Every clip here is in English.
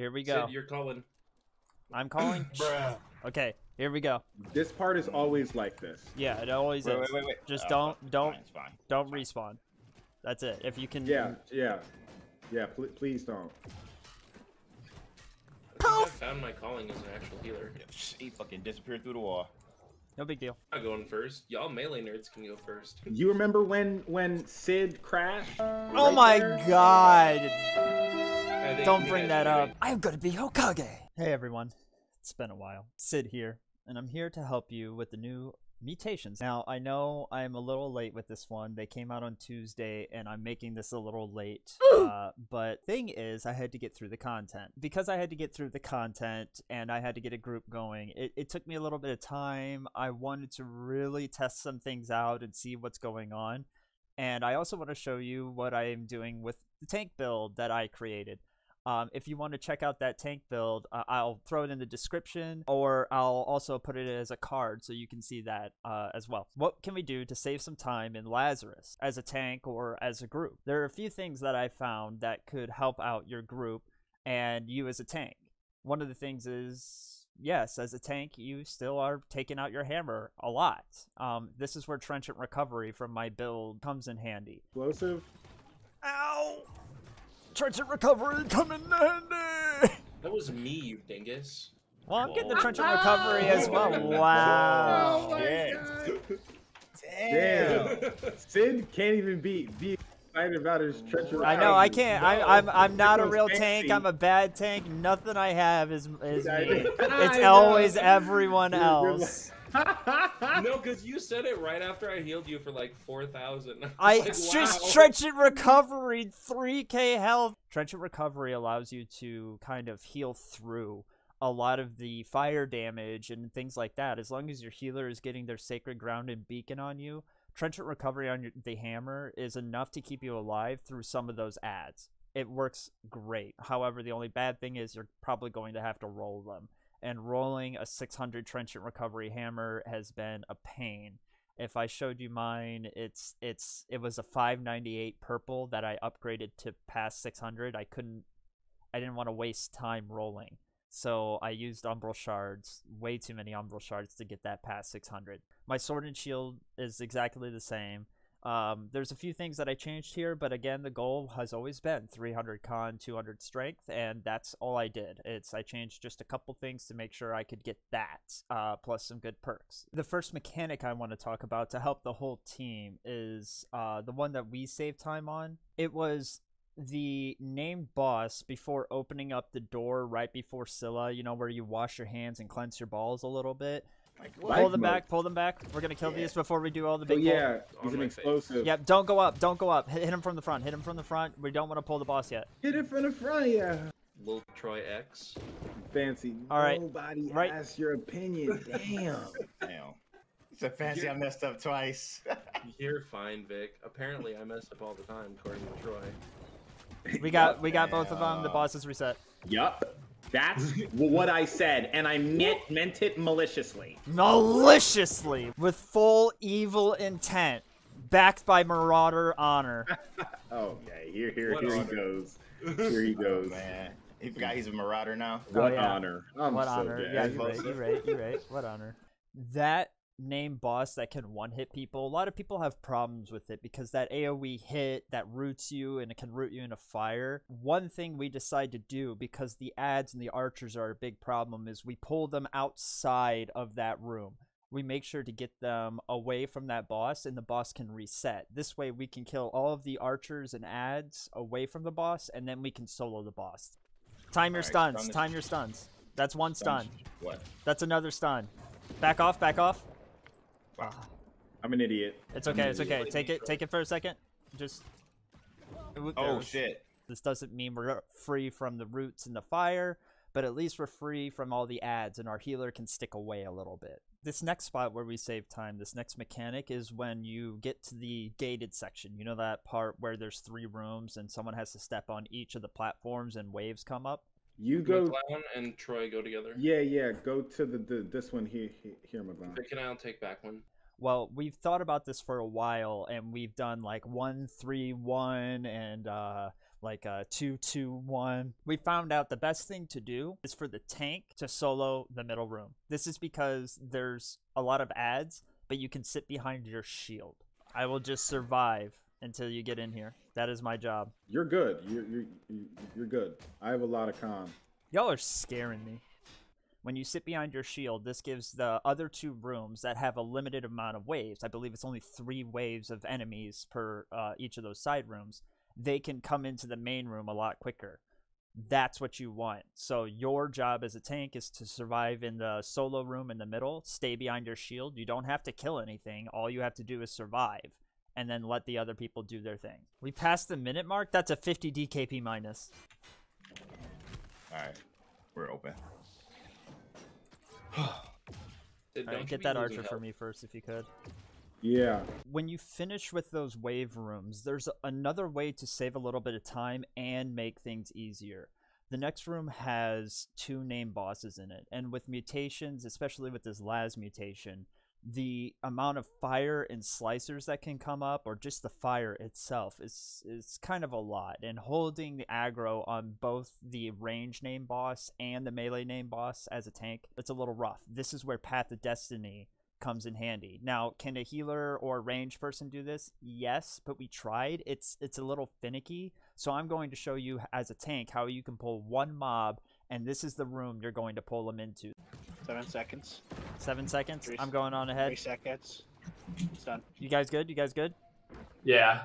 Here we go. Sid, you're calling. I'm calling. Bruh. okay, here we go. This part is always like this. Yeah, it always Wait, is. wait, wait, wait. Just Oh, don't, don't, fine, fine. don't respawn. That's it. If you can. Yeah, yeah, yeah. Pl- please don't. I I found my calling as an actual healer. He fucking disappeared through the wall. No big deal. I'm going first. Y'all melee nerds can go first. You remember when when Sid crashed? Oh Right my there? god! I think Don't bring that are up. I'm gonna be Hokage. Hey everyone, it's been a while. Sid here, and I'm here to help you with the new mutations. Now I know I'm a little late with this one. They came out on Tuesday, and I'm making this a little late. uh, but thing is, I had to get through the content because I had to get through the content, and I had to get a group going. It, it took me a little bit of time. I wanted to really test some things out and see what's going on. And I also want to show you what I am doing with the tank build that I created. Um, if you want to check out that tank build, uh, I'll throw it in the description, or I'll also put it as a card so you can see that uh, as well. What can we do to save some time in Lazarus as a tank or as a group? There are a few things that I found that could help out your group and you as a tank. One of the things is, yes, as a tank, you still are taking out your hammer a lot. Um, this is where Trenchant Recovery from my build comes in handy. Explosive. Ow! Trenchant Recovery coming in handy! That was me, you dingus. Well, I'm getting the Whoa. Trenchant Recovery as well. Oh Wow. my Shit. god. Damn. Damn. Sid can't even be be excited about his treacherous. I know I can't. I, I'm I'm not a real fancy. tank. I'm a bad tank. Nothing I have is is me. It's always everyone You're- you're else. No, because you said it right after I healed you for like 4,000. I like, just wow. Trenchant Recovery, 3k health. Trenchant Recovery allows you to kind of heal through a lot of the fire damage and things like that. As long as your healer is getting their Sacred Ground and Beacon on you, Trenchant Recovery on your, the hammer is enough to keep you alive through some of those ads. It works great. However, the only bad thing is you're probably going to have to roll them. And rolling a 600 Trenchant Recovery hammer has been a pain if I showed you mine, it's it's it was a 598 purple that I upgraded to past 600. I couldn't I didn't want to waste time rolling. So I used umbral shards, way too many umbral shards to get that past 600. My sword and shield is exactly the same. Um, there's a few things that I changed here, but again, the goal has always been 300 con, 200 strength, and that's all I did. It's I changed just a couple things to make sure I could get that, uh, plus some good perks. The first mechanic I want to talk about to help the whole team is uh, the one that we saved time on. It was the named boss before opening up the door right before Scylla, you know, where you wash your hands and cleanse your balls a little bit. Like, Life Pull them mode. back, pull them back. We're gonna kill Yeah. these before we do all the oh, big bull- yeah, he's an explosive. Yep, don't go up, don't go up. Hit, hit him from the front, hit him from the front. We don't want to pull the boss yet. Hit him from the front, yeah. Lil Troy X. Fancy. All right. Nobody Right. asked your opinion. Damn. damn. It's a fancy I messed up twice. You're fine, Vic. Apparently, I mess up all the time, according to Troy. We got we got both of them. The Yeah. boss is reset. yup. That's what I said, and I meant meant it maliciously. Maliciously, with full evil intent, backed by Marauder honor. Okay, here, here, What here he goes. Here he Oh, goes. man. He forgot he's a marauder now. What Oh, yeah. honor? I'm what so honor? dead. Yeah, you're right. You're right. You're right. What honor? That name boss that can one hit people. A lot of people have problems with it because that AoE hit that roots you and it can root you in a fire. One thing we decide to do because the ads and the archers are a big problem is we pull them outside of that room. We make sure to get them away from that boss and the boss can reset. This way we can kill all of the archers and ads away from the boss and then we can solo the boss. Time your Alright, stuns. Time your stuns. That's one stun. What? That's another stun. Back off, back off. Fuck. I'm an idiot. It's okay, it's okay. Take it take it for a second. Just Oh was- shit. This doesn't mean we're free from the roots and the fire, but at least we're free from all the ads and our healer can stick away a little bit. This next spot where we save time, this next mechanic is when you get to the gated section. You know that part where there's three rooms and someone has to step on each of the platforms and waves come up? You go. McGlown and Troy go together. Yeah, yeah. Go to the, the this one here, here, here McGlown. Vic and I'll take back one. Well, we've thought about this for a while, and we've done like one three one, and uh, like a two two one. We found out the best thing to do is for the tank to solo the middle room. This is because there's a lot of ads, but you can sit behind your shield. I will just survive until you get in here. That is my job. You're good. You're you're you're- good. I have a lot of con. Y'all are scaring me. When you sit behind your shield, this gives the other two rooms that have a limited amount of waves. I believe it's only three waves of enemies per uh, each of those side rooms. They can come into the main room a lot quicker. That's what you want. So your job as a tank is to survive in the solo room in the middle. Stay behind your shield. You don't have to kill anything. All you have to do is survive, and then let the other people do their thing. We passed the minute mark. That's a 50 DKP minus. All right, we're open. Sid, don't right, get that archer for me first, if you could. Yeah. when you finish with those wave rooms, there's another way to save a little bit of time and make things easier. The next room has two name bosses in it, and with mutations, especially with this Laz mutation, the amount of fire and slicers that can come up, or just the fire itself, is is kind of a lot. And holding the aggro on both the range name boss and the melee name boss as a tank, it's a little rough. This is where Path of Destiny comes in handy. Now, can a healer or range person do this? Yes, but we tried. It's it's a little finicky. So I'm going to show you as a tank how you can pull one mob, and this is the room you're going to pull them into. Seven seconds. Seven seconds. Three I'm going on ahead. Three seconds. It's done. You guys good? You guys good? Yeah.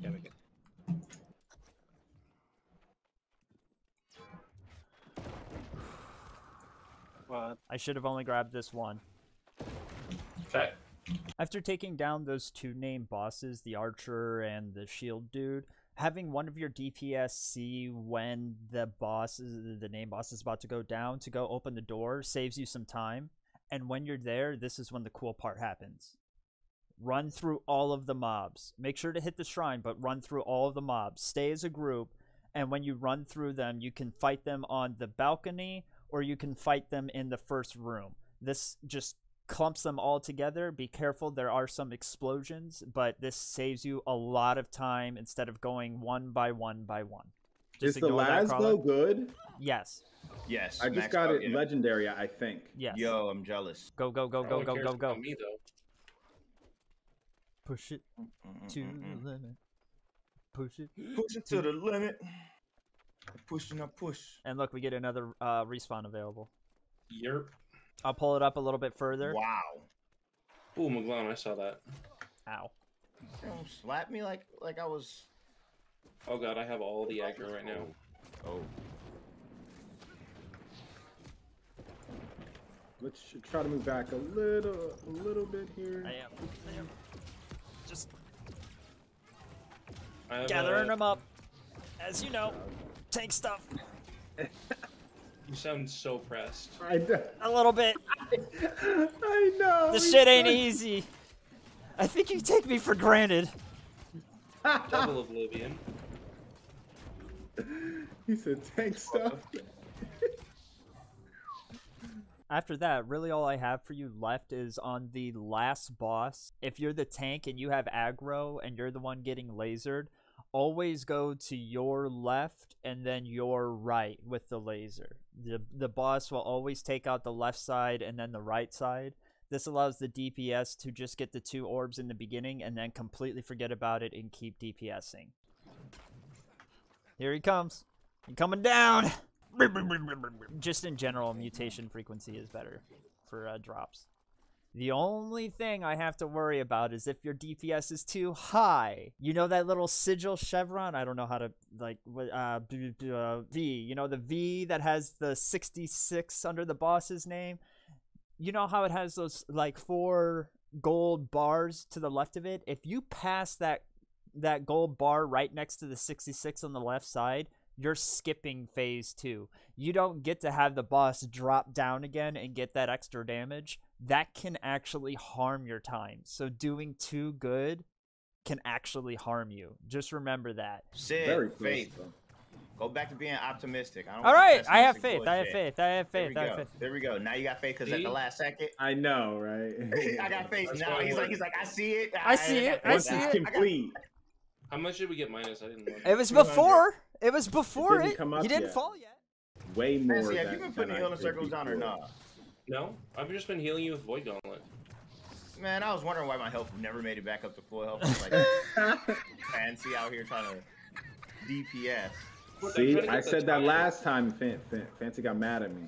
Yeah, we good. Well, I should have only grabbed this one. Okay. After taking down those two named bosses, the archer and the shield dude, having one of your DPS see when the boss is, the name boss is about to go down to go open the door saves you some time. And when you're there, this is when the cool part happens. Run through all of the mobs. Make sure to hit the shrine, but run through all of the mobs. Stay as a group, and when you run through them, you can fight them on the balcony or you can fight them in the first room. This just clumps them all together. Be careful, there are some explosions, but this saves you a lot of time instead of going one by one by one. Is the ignore that, good? Yes. yes. I just got out, it yeah. legendary, I think. Yes. Yo, I'm jealous. Go go go go go go go. Me though. Push it mm, mm, mm, to Mm-mm-mm-mm. the limit. Push it. Push it to the limit. Pushing up, push. And look, we get another uh, respawn available. Yerp. I'll pull it up a little bit further. Wow. Ooh, McGlown, I saw that. Ow. Don't slap me like like I was. Oh god, I have all the aggro right now. Oh. Let's try to move back a little, a little bit here. I am. I am. Just I gathering uh, them up. As you know, tank stuff. You sound so pressed. I, know. A little bit. I know. This he shit ain't easy. I think you take me for granted. Double Oblivion. He said tank stuff. After that, really all I have for you left is on the last boss. If you're the tank and you have aggro and you're the one getting lasered, always go to your left and then your right with the laser. The the boss will always take out the left side and then the right side. This allows the DPS to just get the two orbs in the beginning and then completely forget about it and keep DPSing. Here he comes. He coming down. Just in general, mutation frequency is better for uh, drops. The only thing I have to worry about is if your DPS is too high. You know that little sigil chevron? I don't know how to like uh, uh V. You know the V that has the 66 under the boss's name. You know how it has those like four gold bars to the left of it. If you pass that that gold bar right next to the 66 on the left side, you're skipping phase two. You don't get to have the boss drop down again and get that extra damage. That can actually harm your time. So doing too good can actually harm you. Just remember that. Sid, Very close. faith. though. Go back to being optimistic. I don't All want right, the I have pessimistic faith. I have bullshit. faith. I have There faith. we I have go. faith. There we go. Now you got faith because at the last second, I know, right? I got faith. That's now he's like, he's like, I see it. I see it, I faith Once see now. it's it. got- complete. How much did we get minus? I didn't look. It was 200. before. It was before didn't it. come up you didn't yet. fall yet. Way more. Fancy, have you been putting than I circles down or before. not? No, I've just been healing you with Void Gauntlet. Man, I was wondering why my health never made it back up to full health. I'm like fancy out here trying to DPS. See, I said that last time. Fan, Fan, Fancy got mad at me.